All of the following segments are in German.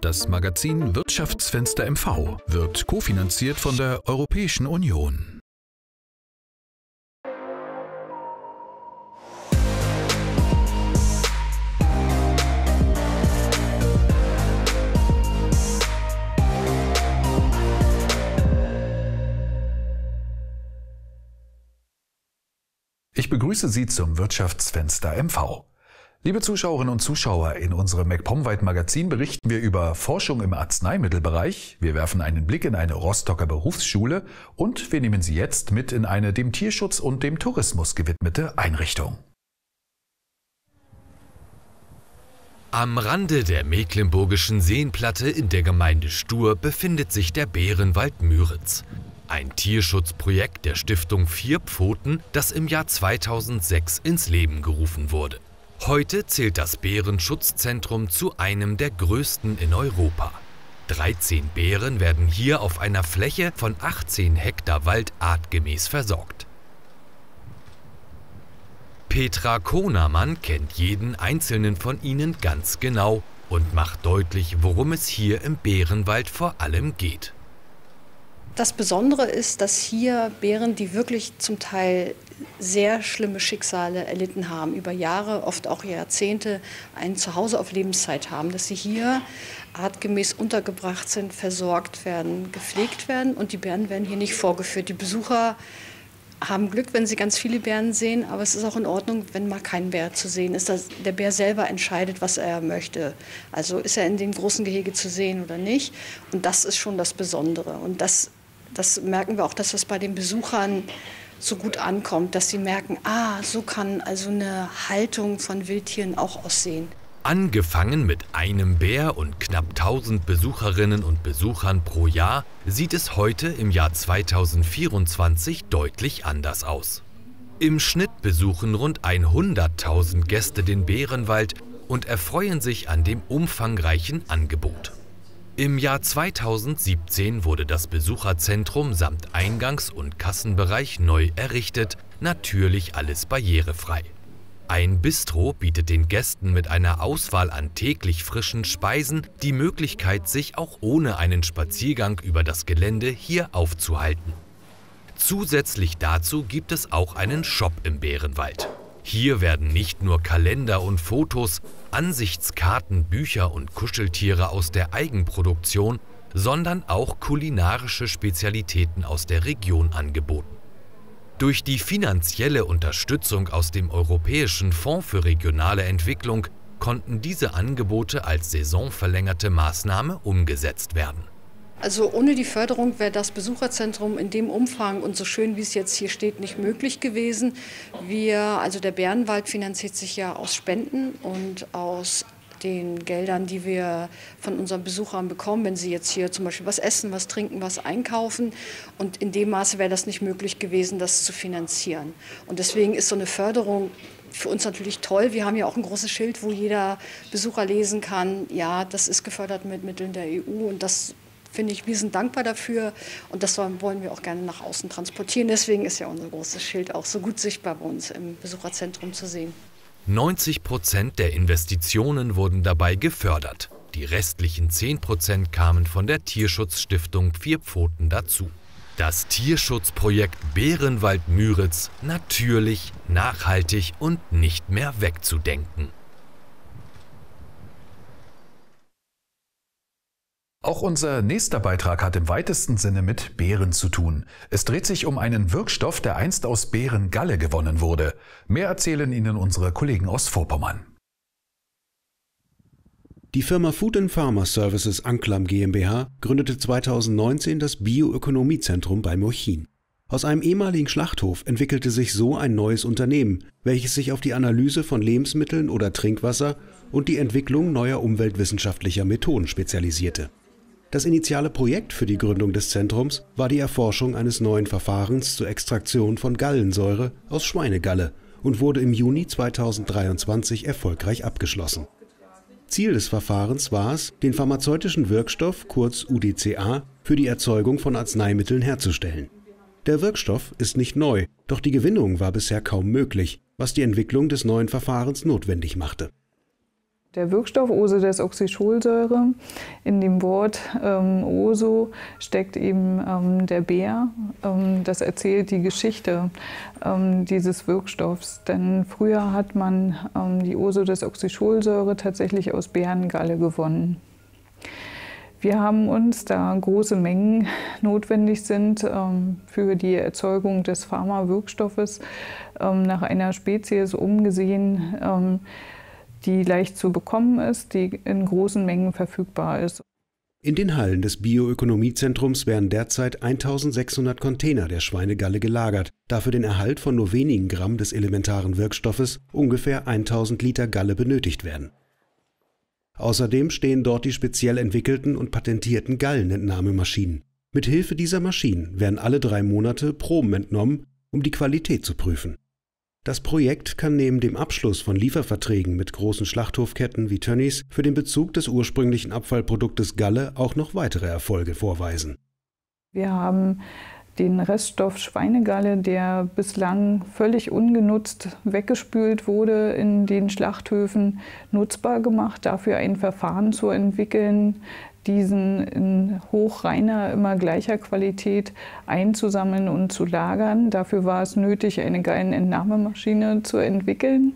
Das Magazin Wirtschaftsfenster MV wird kofinanziert von der Europäischen Union. Ich begrüße Sie zum Wirtschaftsfenster MV. Liebe Zuschauerinnen und Zuschauer, in unserem MacPomweit Magazin berichten wir über Forschung im Arzneimittelbereich, wir werfen einen Blick in eine Rostocker Berufsschule und wir nehmen Sie jetzt mit in eine dem Tierschutz und dem Tourismus gewidmete Einrichtung. Am Rande der Mecklenburgischen Seenplatte in der Gemeinde Stur befindet sich der Bärenwald Müritz. Ein Tierschutzprojekt der Stiftung Vier Pfoten, das im Jahr 2006 ins Leben gerufen wurde. Heute zählt das Bärenschutzzentrum zu einem der größten in Europa. 13 Bären werden hier auf einer Fläche von 18 Hektar Wald artgemäß versorgt. Petra Konermann kennt jeden einzelnen von ihnen ganz genau und macht deutlich, worum es hier im Bärenwald vor allem geht. Das Besondere ist, dass hier Bären, die wirklich zum Teil sehr schlimme Schicksale erlitten haben, über Jahre, oft auch Jahrzehnte, ein Zuhause auf Lebenszeit haben, dass sie hier artgemäß untergebracht sind, versorgt werden, gepflegt werden und die Bären werden hier nicht vorgeführt. Die Besucher haben Glück, wenn sie ganz viele Bären sehen, aber es ist auch in Ordnung, wenn mal kein Bär zu sehen ist, dass der Bär selber entscheidet, was er möchte. Also ist er in dem großen Gehege zu sehen oder nicht. Und das ist schon das Besondere. Und das das merken wir auch, dass das bei den Besuchern so gut ankommt, dass sie merken, ah, so kann also eine Haltung von Wildtieren auch aussehen. Angefangen mit einem Bär und knapp 1000 Besucherinnen und Besuchern pro Jahr, sieht es heute im Jahr 2024 deutlich anders aus. Im Schnitt besuchen rund 100.000 Gäste den Bärenwald und erfreuen sich an dem umfangreichen Angebot. Im Jahr 2017 wurde das Besucherzentrum samt Eingangs- und Kassenbereich neu errichtet, natürlich alles barrierefrei. Ein Bistro bietet den Gästen mit einer Auswahl an täglich frischen Speisen die Möglichkeit, sich auch ohne einen Spaziergang über das Gelände hier aufzuhalten. Zusätzlich dazu gibt es auch einen Shop im Bärenwald. Hier werden nicht nur Kalender und Fotos, Ansichtskarten, Bücher und Kuscheltiere aus der Eigenproduktion, sondern auch kulinarische Spezialitäten aus der Region angeboten. Durch die finanzielle Unterstützung aus dem Europäischen Fonds für regionale Entwicklung konnten diese Angebote als saisonverlängerte Maßnahme umgesetzt werden. Also ohne die Förderung wäre das Besucherzentrum in dem Umfang und so schön, wie es jetzt hier steht, nicht möglich gewesen. Wir, also der Bärenwald finanziert sich ja aus Spenden und aus den Geldern, die wir von unseren Besuchern bekommen, wenn sie jetzt hier zum Beispiel was essen, was trinken, was einkaufen. Und in dem Maße wäre das nicht möglich gewesen, das zu finanzieren. Und deswegen ist so eine Förderung für uns natürlich toll. Wir haben ja auch ein großes Schild, wo jeder Besucher lesen kann, ja, das ist gefördert mit Mitteln der EU und das finde ich, wir sind dankbar dafür und das wollen wir auch gerne nach außen transportieren. Deswegen ist ja unser großes Schild auch so gut sichtbar bei uns im Besucherzentrum zu sehen. 90 Prozent der Investitionen wurden dabei gefördert. Die restlichen 10 Prozent kamen von der Tierschutzstiftung Vier Pfoten dazu. Das Tierschutzprojekt Bärenwald Müritz natürlich, nachhaltig und nicht mehr wegzudenken. Auch unser nächster Beitrag hat im weitesten Sinne mit Beeren zu tun. Es dreht sich um einen Wirkstoff, der einst aus Beerengalle gewonnen wurde. Mehr erzählen Ihnen unsere Kollegen aus Vorpommern. Die Firma Food and Pharma Services Anklam GmbH gründete 2019 das Bioökonomiezentrum bei Murchin. Aus einem ehemaligen Schlachthof entwickelte sich so ein neues Unternehmen, welches sich auf die Analyse von Lebensmitteln oder Trinkwasser und die Entwicklung neuer umweltwissenschaftlicher Methoden spezialisierte. Das initiale Projekt für die Gründung des Zentrums war die Erforschung eines neuen Verfahrens zur Extraktion von Gallensäure aus Schweinegalle und wurde im Juni 2023 erfolgreich abgeschlossen. Ziel des Verfahrens war es, den pharmazeutischen Wirkstoff kurz UDCA für die Erzeugung von Arzneimitteln herzustellen. Der Wirkstoff ist nicht neu, doch die Gewinnung war bisher kaum möglich, was die Entwicklung des neuen Verfahrens notwendig machte Der Wirkstoff Oso-Desoxycholsäure, in dem Wort ähm, Oso steckt eben ähm, der Bär. Ähm, das erzählt die Geschichte ähm, dieses Wirkstoffs. Denn früher hat man ähm, die Oso-Desoxycholsäure tatsächlich aus Bärengalle gewonnen. Wir haben uns, da große Mengen notwendig sind ähm, für die Erzeugung des Pharmawirkstoffes, nach einer Spezies umgesehen, die leicht zu bekommen ist, die in großen Mengen verfügbar ist. In den Hallen des Bioökonomiezentrums werden derzeit 1600 Container der Schweinegalle gelagert, da für den Erhalt von nur wenigen Gramm des elementaren Wirkstoffes ungefähr 1000 Liter Galle benötigt werden. Außerdem stehen dort die speziell entwickelten und patentierten Gallenentnahmemaschinen. Mit Hilfe dieser Maschinen werden alle drei Monate Proben entnommen, um die Qualität zu prüfen. Das Projekt kann neben dem Abschluss von Lieferverträgen mit großen Schlachthofketten wie Tönnies für den Bezug des ursprünglichen Abfallproduktes Galle auch noch weitere Erfolge vorweisen. Wir haben den Reststoff Schweinegalle, der bislang völlig ungenutzt weggespült wurde, in den Schlachthöfen nutzbar gemacht, dafür ein Verfahren zu entwickeln, diesen in hochreiner, immer gleicher Qualität einzusammeln und zu lagern. Dafür war es nötig, eine Gallenentnahmemaschine zu entwickeln.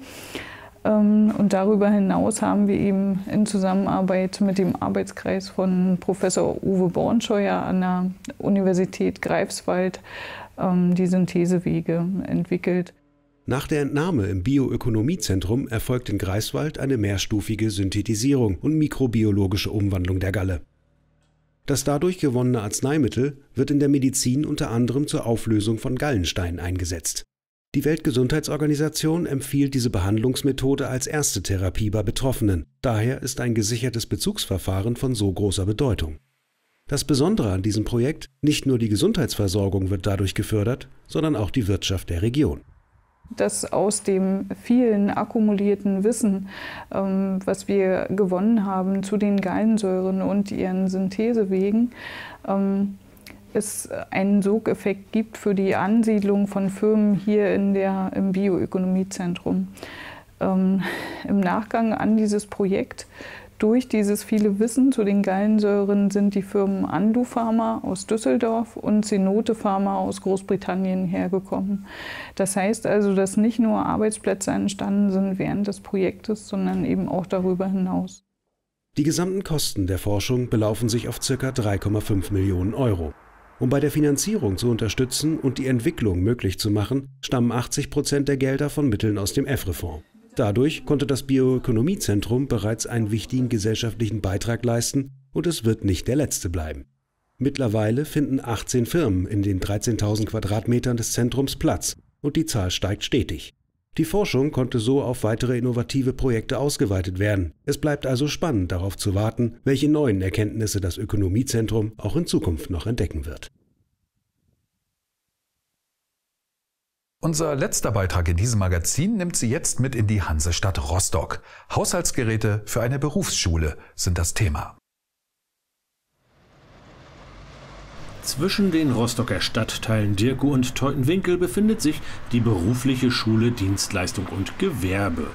Ähm, und darüber hinaus haben wir eben in Zusammenarbeit mit dem Arbeitskreis von Professor Uwe Bornscheuer an der Universität Greifswald ähm, die Synthesewege entwickelt. Nach der Entnahme im Bioökonomiezentrum erfolgt in Greifswald eine mehrstufige Synthetisierung und mikrobiologische Umwandlung der Galle. Das dadurch gewonnene Arzneimittel wird in der Medizin unter anderem zur Auflösung von Gallensteinen eingesetzt. Die Weltgesundheitsorganisation empfiehlt diese Behandlungsmethode als erste Therapie bei Betroffenen. Daher ist ein gesichertes Bezugsverfahren von so großer Bedeutung. Das Besondere an diesem Projekt, nicht nur die Gesundheitsversorgung wird dadurch gefördert, sondern auch die Wirtschaft der Region dass aus dem vielen akkumulierten Wissen, ähm, was wir gewonnen haben zu den Gallensäuren und ihren Synthesewegen, ähm, es einen Sogeffekt gibt für die Ansiedlung von Firmen hier in der, im Bioökonomiezentrum. Ähm, Im Nachgang an dieses Projekt durch dieses viele Wissen zu den Gallensäuren sind die Firmen Andu Pharma aus Düsseldorf und Cenote Pharma aus Großbritannien hergekommen. Das heißt also, dass nicht nur Arbeitsplätze entstanden sind während des Projektes, sondern eben auch darüber hinaus. Die gesamten Kosten der Forschung belaufen sich auf ca. 3,5 Millionen Euro. Um bei der Finanzierung zu unterstützen und die Entwicklung möglich zu machen, stammen 80 Prozent der Gelder von Mitteln aus dem EFRE-Fonds. Dadurch konnte das Bioökonomiezentrum bereits einen wichtigen gesellschaftlichen Beitrag leisten und es wird nicht der letzte bleiben. Mittlerweile finden 18 Firmen in den 13.000 Quadratmetern des Zentrums Platz und die Zahl steigt stetig. Die Forschung konnte so auf weitere innovative Projekte ausgeweitet werden. Es bleibt also spannend darauf zu warten, welche neuen Erkenntnisse das Ökonomiezentrum auch in Zukunft noch entdecken wird. Unser letzter Beitrag in diesem Magazin nimmt Sie jetzt mit in die Hansestadt Rostock. Haushaltsgeräte für eine Berufsschule sind das Thema. Zwischen den Rostocker Stadtteilen Dirku und Teutenwinkel befindet sich die berufliche Schule Dienstleistung und Gewerbe.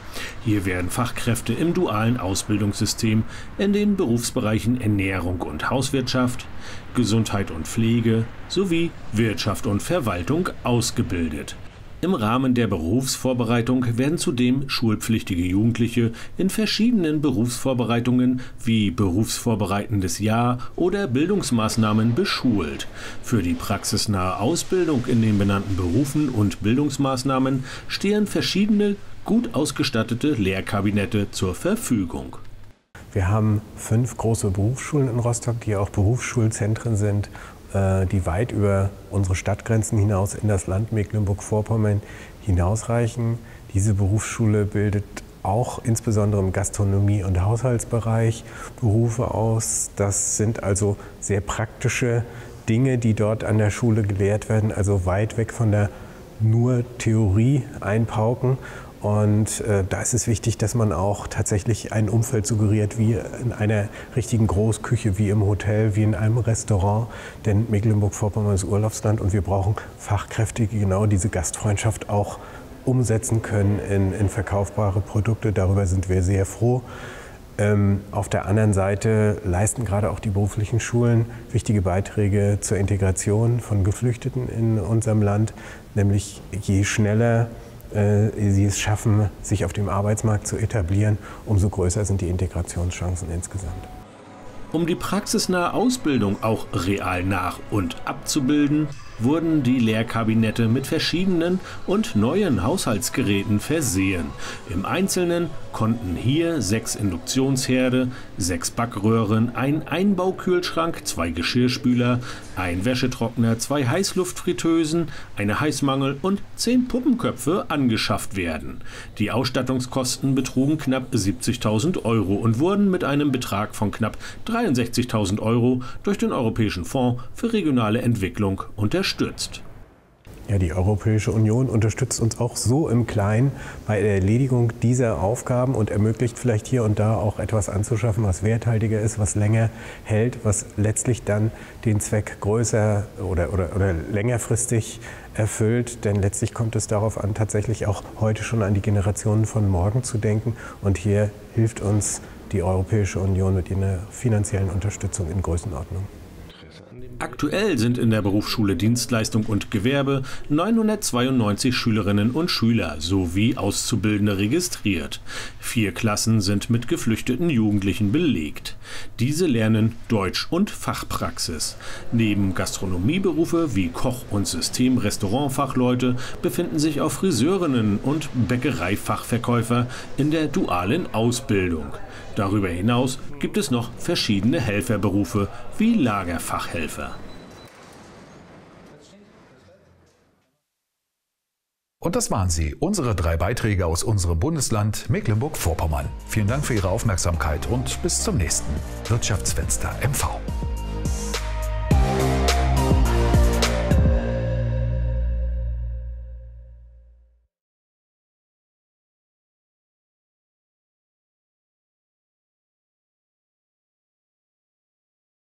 Hier werden Fachkräfte im dualen Ausbildungssystem in den Berufsbereichen Ernährung und Hauswirtschaft, Gesundheit und Pflege sowie Wirtschaft und Verwaltung ausgebildet. Im Rahmen der Berufsvorbereitung werden zudem schulpflichtige Jugendliche in verschiedenen Berufsvorbereitungen wie berufsvorbereitendes Jahr oder Bildungsmaßnahmen beschult. Für die praxisnahe Ausbildung in den benannten Berufen und Bildungsmaßnahmen stehen verschiedene gut ausgestattete Lehrkabinette zur Verfügung. Wir haben fünf große Berufsschulen in Rostock, die auch Berufsschulzentren sind die weit über unsere Stadtgrenzen hinaus in das Land Mecklenburg-Vorpommern hinausreichen. Diese Berufsschule bildet auch insbesondere im Gastronomie- und Haushaltsbereich Berufe aus. Das sind also sehr praktische Dinge, die dort an der Schule gelehrt werden, also weit weg von der nur Theorie einpauken und äh, da ist es wichtig, dass man auch tatsächlich ein Umfeld suggeriert, wie in einer richtigen Großküche, wie im Hotel, wie in einem Restaurant. Denn Mecklenburg-Vorpommern ist Urlaubsland und wir brauchen Fachkräfte, die genau diese Gastfreundschaft auch umsetzen können in, in verkaufbare Produkte. Darüber sind wir sehr froh. Ähm, auf der anderen Seite leisten gerade auch die beruflichen Schulen wichtige Beiträge zur Integration von Geflüchteten in unserem Land, nämlich je schneller sie es schaffen, sich auf dem Arbeitsmarkt zu etablieren, umso größer sind die Integrationschancen insgesamt. Um die praxisnahe Ausbildung auch real nach- und abzubilden, wurden die Lehrkabinette mit verschiedenen und neuen Haushaltsgeräten versehen. Im Einzelnen konnten hier sechs Induktionsherde, sechs Backröhren, ein Einbaukühlschrank, zwei Geschirrspüler, ein Wäschetrockner, zwei Heißluftfritteusen, eine Heißmangel und zehn Puppenköpfe angeschafft werden. Die Ausstattungskosten betrugen knapp 70.000 Euro und wurden mit einem Betrag von knapp 63.000 Euro durch den Europäischen Fonds für regionale Entwicklung unterstützt unterstützt. Ja, die Europäische Union unterstützt uns auch so im Kleinen bei der Erledigung dieser Aufgaben und ermöglicht vielleicht hier und da auch etwas anzuschaffen, was werthaltiger ist, was länger hält, was letztlich dann den Zweck größer oder, oder, oder längerfristig erfüllt. Denn letztlich kommt es darauf an, tatsächlich auch heute schon an die Generationen von morgen zu denken. Und hier hilft uns die Europäische Union mit ihrer finanziellen Unterstützung in Größenordnung. Aktuell sind in der Berufsschule Dienstleistung und Gewerbe 992 Schülerinnen und Schüler sowie Auszubildende registriert. Vier Klassen sind mit geflüchteten Jugendlichen belegt. Diese lernen Deutsch und Fachpraxis. Neben Gastronomieberufe wie Koch- und System-Restaurantfachleute befinden sich auch Friseurinnen und Bäckereifachverkäufer in der dualen Ausbildung. Darüber hinaus gibt es noch verschiedene Helferberufe wie Lagerfachhelfer. Und das waren sie, unsere drei Beiträge aus unserem Bundesland Mecklenburg-Vorpommern. Vielen Dank für Ihre Aufmerksamkeit und bis zum nächsten Wirtschaftsfenster MV.